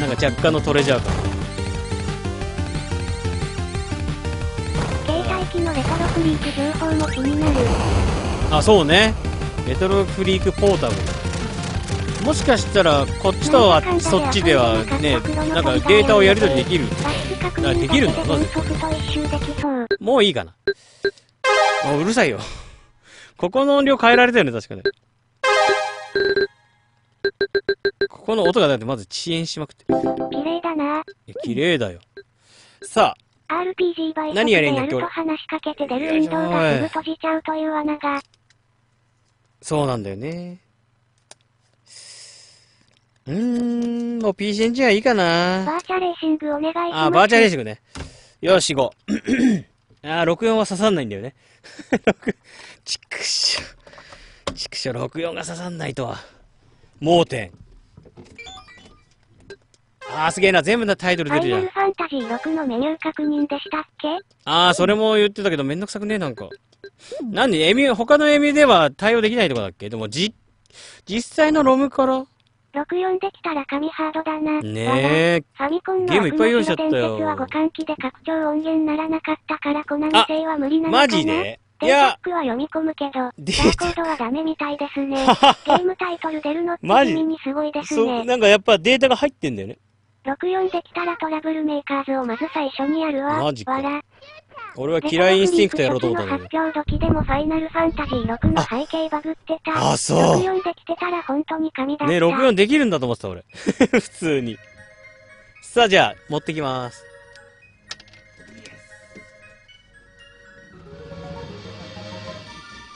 なんか若干のトレジャー感。リーク情報も気になる。あ、そうね。レトロフリークポータブル。もしかしたら、こっちとはそっちではね、なんかデータをやり取りできる。あできるんだだけで原則と一周できそう。もういいかな。もううるさいよ。ここの音量変えられたよね、確かね。ここの音がだってまず遅延しまくって。綺麗だな。綺麗だよ。さ RPG 倍速何でやると話しかけて出るウィンドウがすぐ閉じちゃうという穴が。あ、そうなんだよね。うーん、もう PC エンジンはいいかな。バーチャレーシングお願いします。あ、バーチャルレーシングね。よし、行こう。あー、64は刺さんないんだよね。6ちくしょ。ちくしょ、64が刺さんないとは。盲点。あーすげえな、全部のタイトル出るじゃんファイナル。ファンタジー6のメニュー確認でしたっけ？あー、それも言ってたけどめんどくさくねえ、なんか。なんで、エミュー、他のエミューでは対応できないとかだっけ？でも、じ、実際のロムから？64できたら神ハードだな。ねえ、ファミコンのゲームいっぱい用意しちゃっは互換機で拡張音源ならなかったからコナミ製は無理なのかな？マジで？いデータッや、クは読み込むけど、バデーコードはダメみたいですね。ゲームタイトル出るのってマジ？地味にすごいですそう、ね。なんかやっぱデータが入ってんだよね。64できたらトラブルメーカーズをまず最初にやるわ。マジか。俺はキラーインスティンクトやろうと思ったん発表時でもファイナルファンタジー6の背景バグってた。あそう64できてたら本当に神だった。ね、64できるんだと思ってた俺。普通に。さあじゃあ、持ってきます。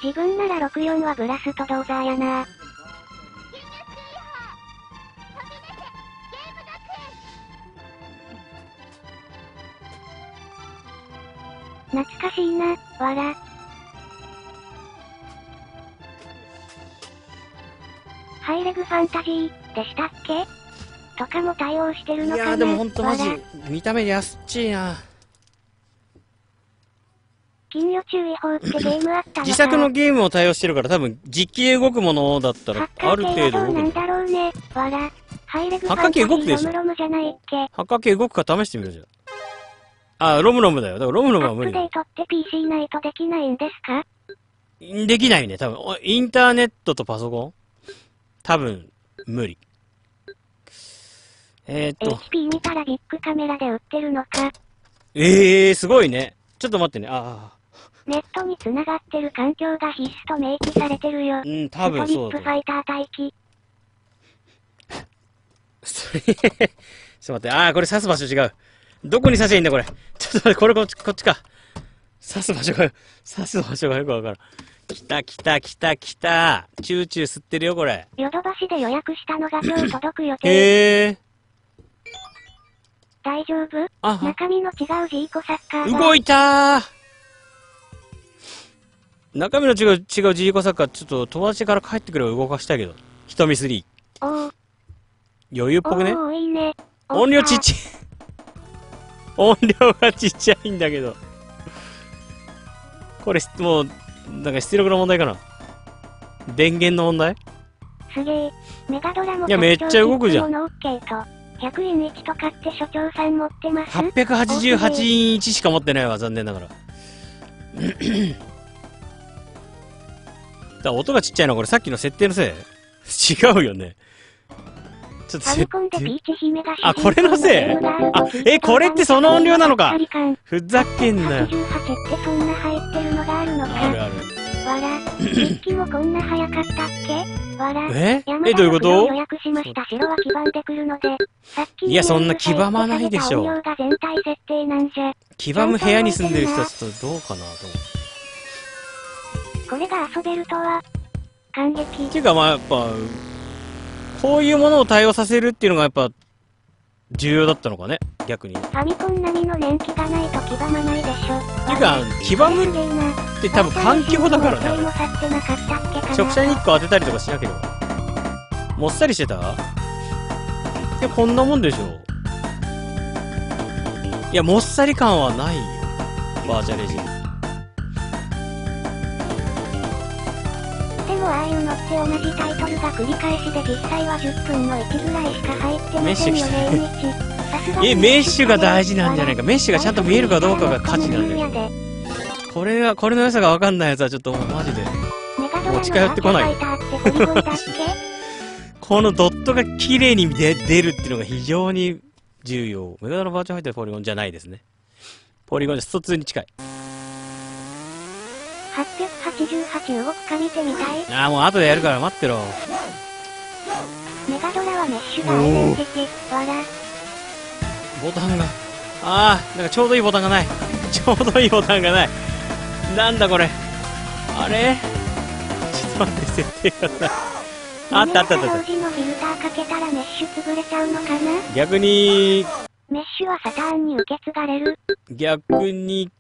自分なら64はブラストドーザーやな。懐かしいな、わら。ハイレグファンタジーでしたっけ？とかも対応してるのかな？いやーでもほんとマジ見た目で安っちいな。金魚注意報ってゲームあったのか自作のゲームを対応してるから多分実機で動くものだったハらある程はどうなん。だろうね。わら。ハイレグフハッカー系動くでしょハッカ動くか試してみるじゃん。あ、ロムロムだよ。だからロムロムは無理だアップデートって PC ないとできないんですか？できないね、多分。おインターネットとパソコン？多分、無理。えー、っと、?HP 見たらビッグカメラで売ってるのか？えー、すごいね。ちょっと待ってね。あネットに繋がってる環境が必須と明記されてるよあ、。うん、多分そうだと思う。ップファイター待機。それ、ちょっと待って。あー、これ刺す場所違う。どこに刺せばいいんだ、これ？ちょっと待って、これこっち、こっちか。刺す場所が、刺す場所がよくわからん。来た来た来た来た。チューチュー吸ってるよ、これ。ヨドバシで予約したのが今日届く予定。へえ。大丈夫？あ、中身の違うジーコサッカーが。動いたー中身の違う、違うジーコサッカー、ちょっと友達から帰ってくれば動かしたいけど。人見すり。おー、余裕っぽくね？おいね。音量ちっちゃい。音量がちっちゃいんだけど。これ、もう、なんか出力の問題かな？電源の問題？すげえ。メガドラもいやめっちゃ動くじゃんモノオッケーと、100イン1とかって所長さん持ってます ?888 インチしか持ってないわ、残念ながら。だ音がちっちゃいのはこれさっきの設定のせい？違うよね。ちょっと設ファミコンでピ定。ーチ姫があこれのせい？あえこれってその音量なのか？ふざけんなよ。88ってそんな入ってるのがあるのか？あるある。わら、一機もこんな早かったっけ？わら、え？山え、どういうこと？田の予約しました。白は黄ばんでくるので、さっきいやそんな黄ばまないでしょが全体設定なんじゃ。黄ばむ部屋に住んでる人はちとどうかなと思う。これが遊べるとは、感激っ。ていうかまあやっぱ、こういうものを対応させるっていうのがやっぱ、重要だったのかね、逆に。っファミコン並みの年季がないと黄ばまないでしょ。ていうか、黄ばむって多分環境だからね、直射日光当てたりとかしなければ。もっさりしてた？いや、こんなもんでしょ。いや、もっさり感はないよ。バーチャレジン。ああいうのって同じタイトルが繰り返しで実際は10分の1ぐらいしか入ってませんよね、え、メッシュが大事なんじゃないか。メッシュがちゃんと見えるかどうかが価値なんだよ。よ。これが、これの良さがわかんないやつはちょっともうマジで。メガドラのもう近寄ってこないこのドットが綺麗に出出るっていうのが非常に重要。メガドラのバーチャルファイターポリゴンじゃないですね。ポリゴンです。スト2に近い。け ?888 動くか見てみたいああ、もう後でやるから待ってろ。メガドラはメッシュがアイデンティティ。わら。ボタンが。ああ、なんかちょうどいいボタンがない。ちょうどいいボタンがない。なんだこれ。あれ？ちょっと待って、設定がない。あったあったあったあった。のフィルターかけたらメッシュ潰れちゃうのかな？逆に、メッシュはサターンに受け継がれる。逆に、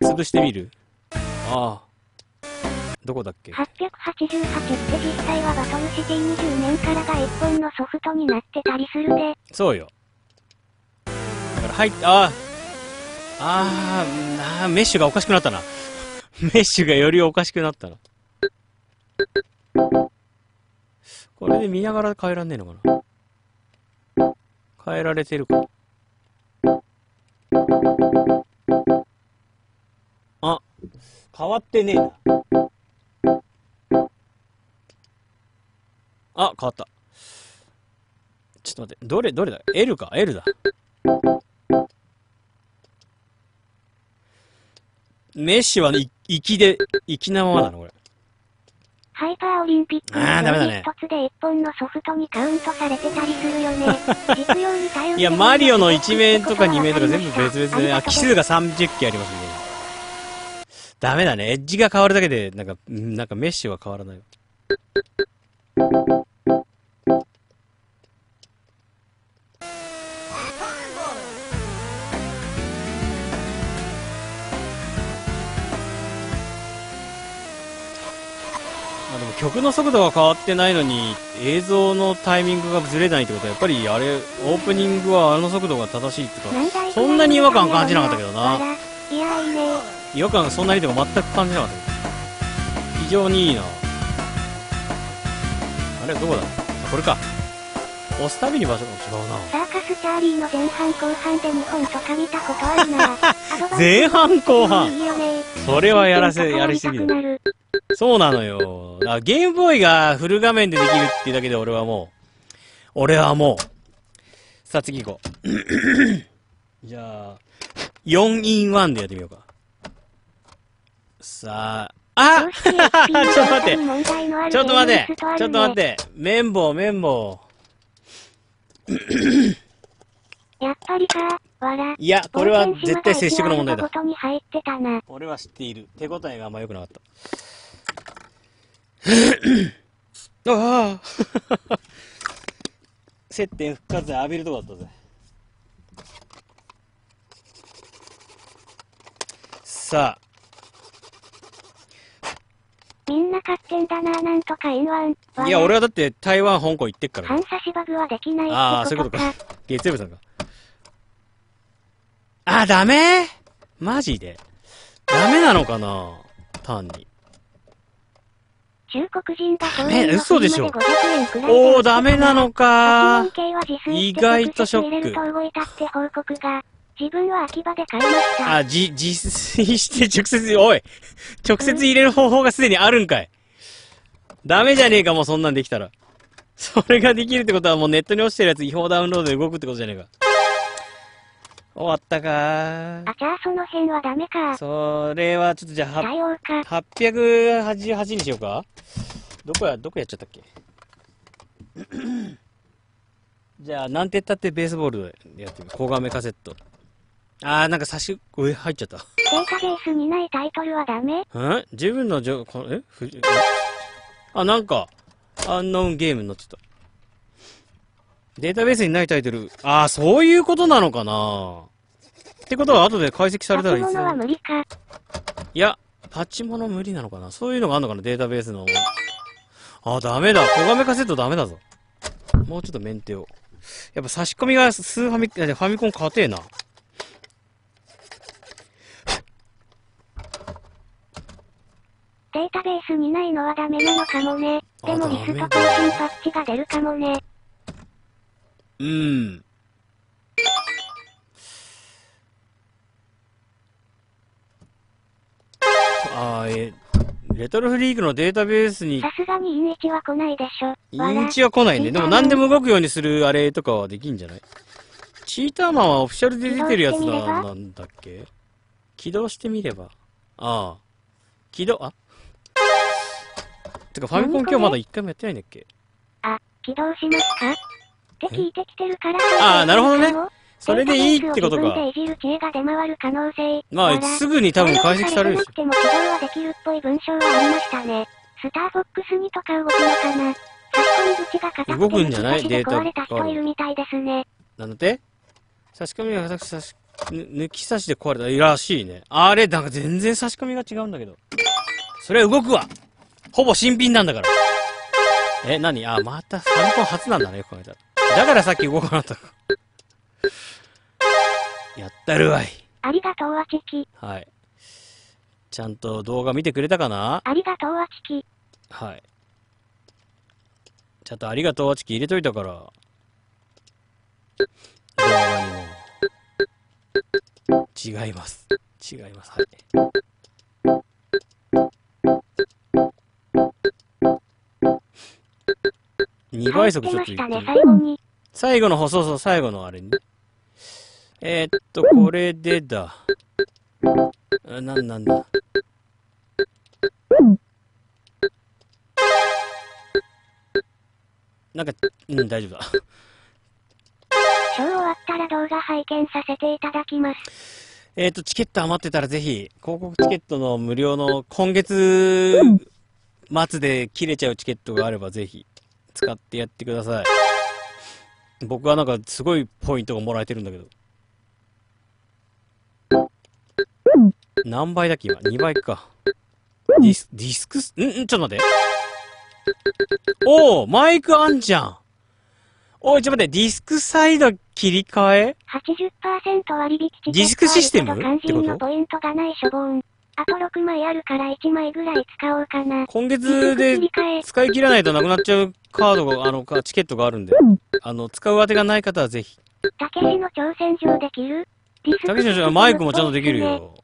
潰してみる？ああ。どこだっけ？888って実際はバトルシティ20年からが1本のソフトになってたりするで。そうよ。だから入って、ああ、ああ、メッシュがおかしくなったな。メッシュがよりおかしくなったな。これで見ながら変えらんねえのかな？変えられてるか。あ、変わってねえな。あ、変わった。ちょっと待って、どれ、どれだ ?L か、L だ。メッシはね、い粋で、粋なままだな、これ。ハイパーオリンピックあーダメだね一つで1本のソフトにカウントされてたりするよね。実用に頼るいや、マリオの1面とか2面とか全部別々でね、あ、奇数が30機ありますね。ダメだね。エッジが変わるだけで、なんか、んなんかメッシュは変わらないあでも曲の速度が変わってないのに映像のタイミングがずれないってことはやっぱりあれオープニングはあの速度が正しいってかそんなに違和感感じなかったけどなわらいや、いいね。違和感がそんなにとか全く感じなかった。非常にいいな。あれどこだ？あこれか。押すたびに場所が違うな。サーカスチャーリーの前半後半で2本とか見たことあるな。前半後半。いいよね。それはやらせやりすぎだそうなのよ。あゲームボーイがフル画面でできるっていうだけで俺はもう。俺はもう。さあ次行こう。じゃあ 4in1 でやってみようかさあ。あ ちょっと待って。ちょっと待って。ちょっと待って。綿棒綿棒。やっぱりか、わら。いやこれは絶対接触の問題だ。俺は知っている。手応えがあんま良くなかった。ああ。接点復活で浴びるとこだったぜ。さみんな勝ってんだな、なんとかインワン。あいや俺はだって台湾香港行ってっから。反差しバグはできないああそういうこと。か。月曜日さんか。あダメ？マジで？ダメなのかな？単に。中国人がダメ？嘘でしょ。500円くらいでおーダメなのか。意外とショック自分は秋葉で買いました。あ、じ、自炊して直接、おい直接入れる方法がすでにあるんかいダメじゃねえか、もうそんなんできたら。それができるってことはもうネットに落ちてるやつ違法ダウンロードで動くってことじゃねえか。終わったかーあ、じゃあその辺はダメか。それはちょっとじゃあ、は対応か。888にしようかどこや、どこやっちゃったっけ？じゃあ、なんて言ったってベースボールでやってみる。小亀カセット。あー、なんか差し、上入っちゃった。データベースにないタイトルはダメ？え？自分のじょ、こえ？ふあ、なんか、アンノーンゲームになってた。データベースにないタイトル。ああ、そういうことなのかな？ってことは後で解析されたらいつで。無理か。いや、パッチモノ無理なのかな？そういうのがあんのかな？データベースの。あ、ダメだ。小亀カセットダメだぞ。もうちょっとメンテを。やっぱ差し込みがスーファミ、ファミコン硬えな。データベースにないのはダメなのかもね。あでもリスト更新パッチが出るかもね。うん。ああ、え、レトロフリークのデータベースにさすがにインイチは来ないでしょ。インチは来ないね。でも何でも動くようにするあれとかはできんじゃない？チーターマンはオフィシャルで出てるやつなんだっけ？起動してみれば。ああ。起動、あ？てかファミコン今日まだ一回もやってないんだっけ？あ、起動しますかって聞いてきてるからあーなるほどねそれでいいってことか。データベースを自分でいじる知恵が出回る可能性。まあ、すぐに多分解析されるでしょ。登録されてなくても起動はできるっぽい文章はありましたね。スターボックスにとか動くのかな動くんじゃない？抜き差しで壊れた人いるみたいですね。なんだって？差し込みが差し差し、ぬ抜き差しで壊れたらしいね。あれ、なんか全然差し込みが違うんだけど。それは動くわほぼ新品なんだから。え、何？あ、またファミコン初なんだね、よく考えたら。だからさっき動かなかった。やったるわい。ありがとうわチキ。はい。ちゃんと動画見てくれたかな？ありがとうわチキ。はい。ちゃんとありがとうチキ入れといたから。動画にも。違います。違います。はい。2倍速ちょっと入ってましたね、最後の放送、そう、最後のあれね。えー、っと、これでだ。あなんなんだ。なんか、うん、大丈夫だ。ショー終わったら動画拝見させていただきます。えー、っと、チケット余ってたらぜひ、広告チケットの無料の今月末で切れちゃうチケットがあればぜひ、使ってやってください。僕はなんかすごいポイントがもらえてるんだけど。何倍だっけ今 ?2 倍か。ディス、ディスクス、ん？ん？ちょっと待って。おおマイクあんじゃんおい、ちょっと待って、ディスクサイド切り替え？80%割引チケットディスクシステム？ってこと？あと6枚あるから1枚ぐらい使おうかな。今月で。使い切らないとなくなっちゃうカードが、あの、かチケットがあるんで、あの、使う当てがない方はぜひ。たけしの挑戦状できる？たけしのマイクもちゃんとできるよ。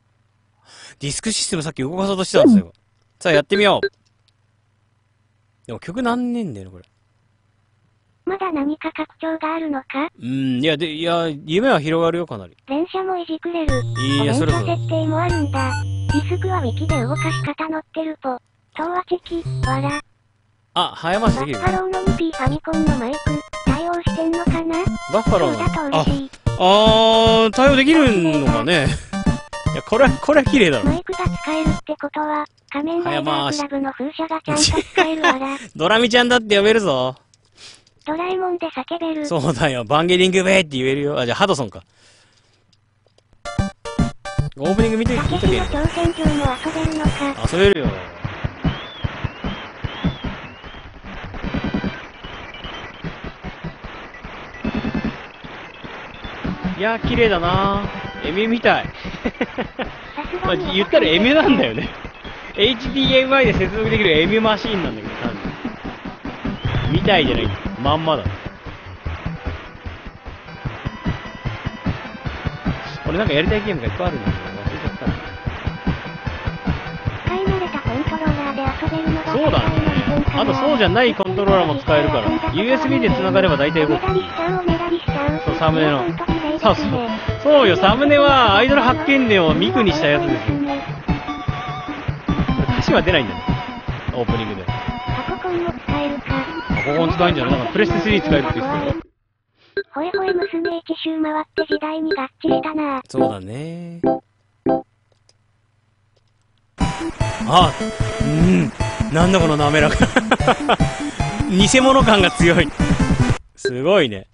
ディスクシステムさっき動かそうとしてたんですよ。さあ、やってみよう。でも曲なんねんだよね、これ。まだ何か拡張があるのか？うん、いや、で、いや、夢は広がるよ、かなり。連射もいじくれる。いや、それ設定もあるんだ。ディスクはウィキで動かし方載ってるぽ。東和チキ、わら。あ、早回しバできるッファローの 2P ファミコンのマイク、対応してんのかな？バッファローの。あ。あー、対応できるのかね。いや、これは、これは綺麗だろ。マイクが使えるってことは、仮面ライダークラブの風車がちゃんと使えるわら。ドラミちゃんだって呼べるぞ。ドラえもんで叫べる。そうだよ。バンゲリングベイって言えるよ。あ、じゃあ、ハドソンか。オープニング見て、見たけとけしの。挑戦状も遊べるのか。遊べるよ。いやー、綺麗だなエミュみたい。まあ。言ったらエミュなんだよね。HDMI で接続できるエミュマシーンなんだけど、単に。みたいじゃない。まんまだ。俺なんかやりたいゲームがいっぱいあるんだけど、忘れちゃったな。使い慣れたコントローラーで遊べるのがそうだね。あとそうじゃないコントローラーも使えるから、USB で繋がれば大体動く。そうサムネのそうそう。そうよ、サムネはアイドル発見伝をミクにしたやつですよ。歌詞は出ないんだよ。オープニングで。パソコンも使えるんじゃない？なんかプレステ3使えるって言ってたよ。ほえほえ娘一周回って時代に合致したな。そうだね。あ、うん。なんだこの滑らか。偽物感が強い。すごいね。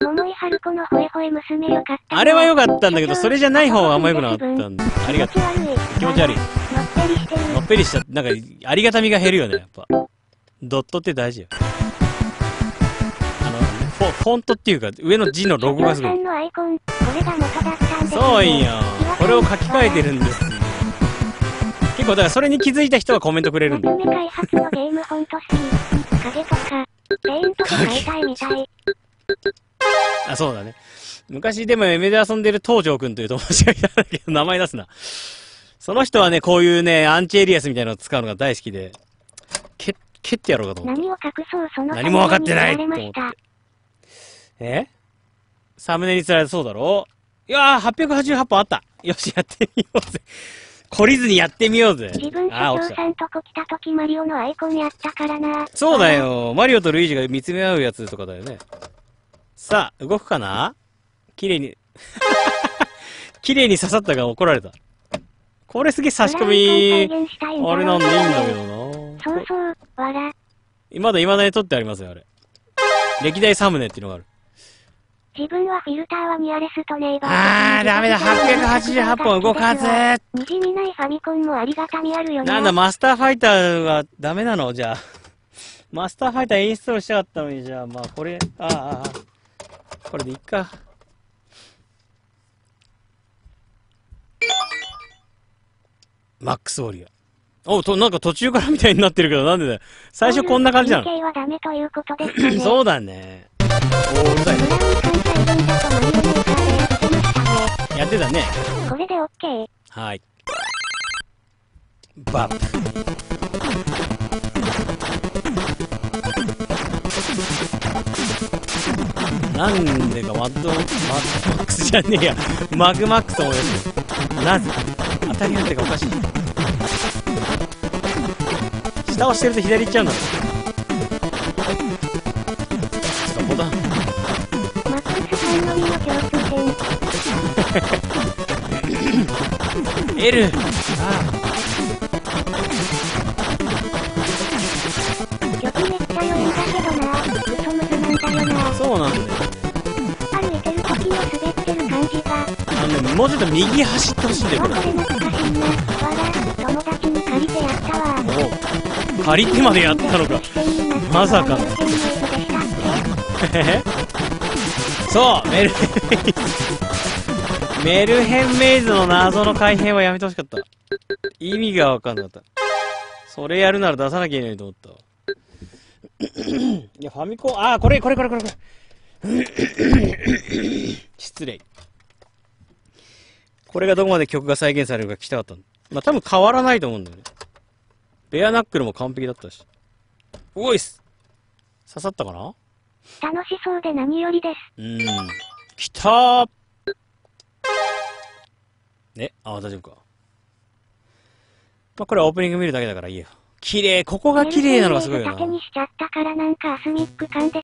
桃井春子のほえほえ娘よかったな。あれは良かったんだけど、それじゃない方があんま良くなかったんだ。ありがとう。気気持ち悪い。のっぺりしてる。のっぺりしちゃなんか、ありがたみが減るよね、やっぱ。ドットって大事よ。あの、フォントっていうか、上の字のロゴがすごい。そういやこれを書き換えてるんです。結構、だからそれに気づいた人はコメントくれるんだ。のゲームフォント好き。影とか、ペイントで書いたいみたい。あ、そうだね。昔でもエメで遊んでる東條くんという友達がいたんだけど、名前出すな。その人はね、こういうね、アンチエリアスみたいなのを使うのが大好きで、蹴、蹴ってやろうかと思って。何を隠そうその何も分かってないサムネに取られましたえ？サムネにつられてそうだろ？いやー、888本あった。よし、やってみようぜ。懲りずにやってみようぜ。自分。社長さんとこ来た時マリオのアイコンやったからな。そうだ。よ。マリオとルイージが見つめ合うやつとかだよね。さあ、動くかな？綺麗に。綺麗に刺さったが怒られた。これすげえ差し込み、あれなんでいいんだけどな。そうそう、わら。まだ未だに撮ってありますよ、あれ。歴代サムネっていうのがある。自分はフィルターはニアレストネイバー。あー、ダメだ、888本動かずにじみないファミコンもありがたみあるよな。なんだ、マスターファイターはダメなの？じゃあ。マスターファイターインストールしたかったのに、じゃあ、まあ、これ、ああ、これでいっか。マックスウォリア。おと、なんか途中からみたいになってるけど、なんでだよ。最初こんな感じなの？系はダメということですかね。そうだね。おー、うるさいね。やってたね。これで OK。はい。バップ。なんでかマッド、マッドマックスじゃねえや。マグマックス思い出す。なぜ？当たりなんてかおかしい。下をしてると左行っちゃうんだね。クスさんのみの共通点。L! あ曲めっちゃ良いんだけどな。嘘むずなんだよなあ、。そうなんだよ。歩いてる時の滑ってる感じが。あのね、もうちょっと右走ってほしいんだよ、これ。わこれ懐かしいな。わら、友達に借りてやったわ。お借りてまでやったのか。まさかのえ そうメルヘンメイズ。メルヘンメイズの謎の改変はやめてほしかった。意味がわかんなかった。それやるなら出さなきゃいけないと思った。いや、ファミコン、あー、これ、これ、これ、これ、これ。失礼。これがどこまで曲が再現されるか聞きたかった。まあ、多分変わらないと思うんだよね。ベアナックルも完璧だったし。おいっす刺さったかな？楽しそうで何よりです。うーん。きたーね、あ、大丈夫か。まあ、これはオープニング見るだけだからいいよ。綺麗、ここが綺麗なのがすごいよな。縦にしちゃったからなんかアスミック感で